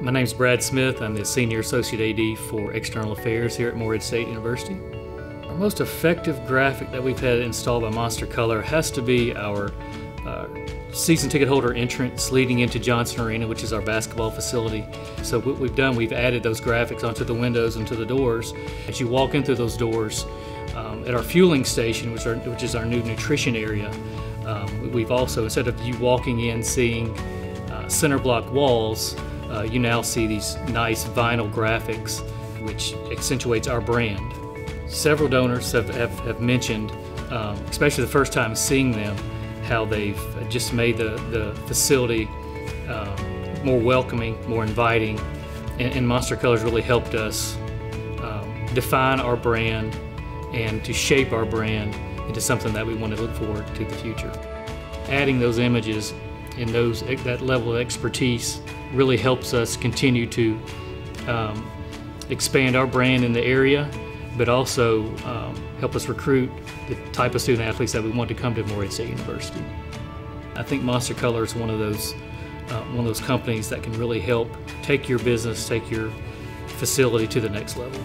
My name is Brad Smith. I'm the Senior Associate AD for External Affairs here at Morehead State University. Our most effective graphic that we've had installed by Monster Color has to be our uh, season ticket holder entrance leading into Johnson Arena, which is our basketball facility. So what we've done, we've added those graphics onto the windows and to the doors. As you walk in through those doors, um, at our fueling station, which, are, which, is our new nutrition area, um, we've also, instead of you walking in seeing uh, cinder block walls, uh, you now see these nice vinyl graphics which accentuates our brand. Several donors have, have, have mentioned, um, especially the first time seeing them, how they've just made the, the facility um, more welcoming, more inviting, and, and, Monster Color's really helped us um, define our brand and to shape our brand into something that we want to look forward to the future. Adding those images and those that level of expertise really helps us continue to um, expand our brand in the area, but also um, help us recruit the type of student athletes that we want to come to Morehead State University. I think Monster Color is one of those uh, one of those companies that can really help take your business, take your facility to the next level.